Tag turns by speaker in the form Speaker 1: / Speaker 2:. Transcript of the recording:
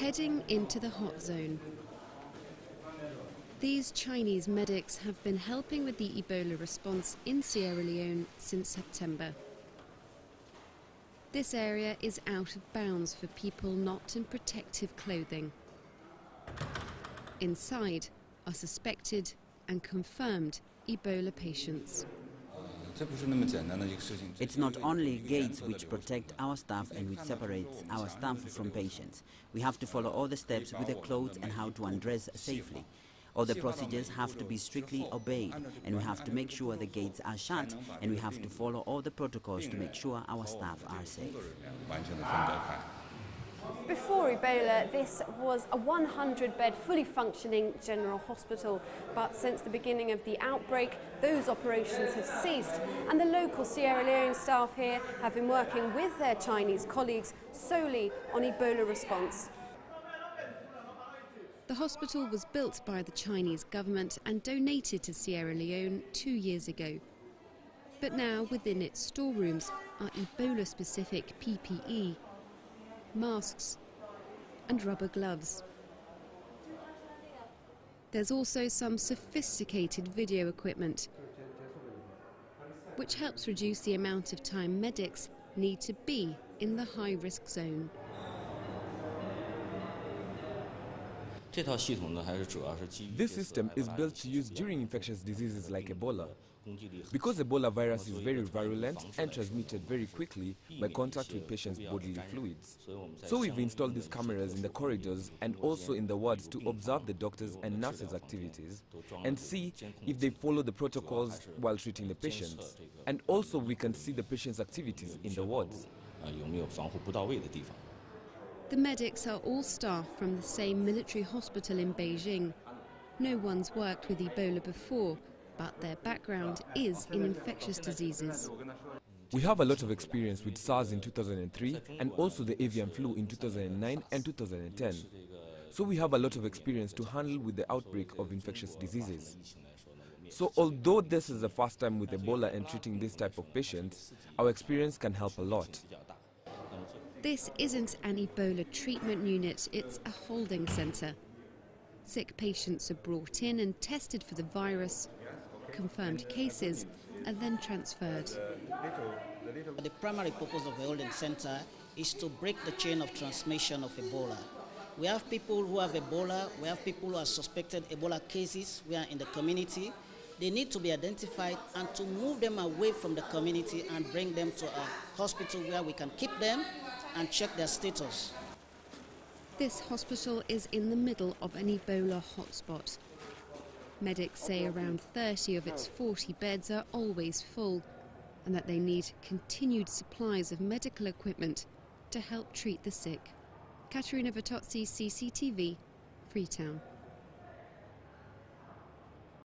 Speaker 1: Heading into the hot zone. These Chinese medics have been helping with the Ebola response in Sierra Leone since September. This area is out of bounds for people not in protective clothing. Inside are suspected and confirmed Ebola patients.
Speaker 2: It's not only gates which protect our staff and which separates our staff from patients. We have to follow all the steps with the clothes and how to undress safely. All the procedures have to be strictly obeyed, and we have to make sure the gates are shut, and we have to follow all the protocols to make sure our staff are safe.
Speaker 3: Before Ebola, this was a 100 bed, fully functioning general hospital. But since the beginning of the outbreak, those operations have ceased. And the local Sierra Leone staff here have been working with their Chinese colleagues solely on Ebola response.
Speaker 1: The hospital was built by the Chinese government and donated to Sierra Leone two years ago. But now within its storerooms are Ebola specific PPE, masks, and rubber gloves. There's also some sophisticated video equipment, which helps reduce the amount of time medics need to be in the high risk zone.
Speaker 4: This system is built to use during infectious diseases like Ebola. Because Ebola virus is very virulent and transmitted very quickly by contact with patients' bodily fluids. So we've installed these cameras in the corridors and also in the wards to observe the doctors and nurses' activities and see if they follow the protocols while treating the patients. And also we can see the patients' activities in the wards.
Speaker 1: The medics are all staff from the same military hospital in Beijing. No one's worked with Ebola before, but their background is in infectious diseases.
Speaker 4: We have a lot of experience with SARS in 2003 and also the avian flu in 2009 and 2010. So we have a lot of experience to handle with the outbreak of infectious diseases. So although this is the first time with Ebola and treating this type of patients, our experience can help a lot.
Speaker 1: This isn't an Ebola treatment unit, it's a holding centre. Sick patients are brought in and tested for the virus. Confirmed cases are then transferred.
Speaker 5: The primary purpose of the holding centre is to break the chain of transmission of Ebola. We have people who have Ebola, we have people who are suspected Ebola cases, we are in the community. They need to be identified and to move them away from the community and bring them to a hospital where we can keep them and check their status.
Speaker 1: This hospital is in the middle of an Ebola hotspot. Medics say around 30 of its 40 beds are always full and that they need continued supplies of medical equipment to help treat the sick. Katerina Vittozzi, CCTV, Freetown.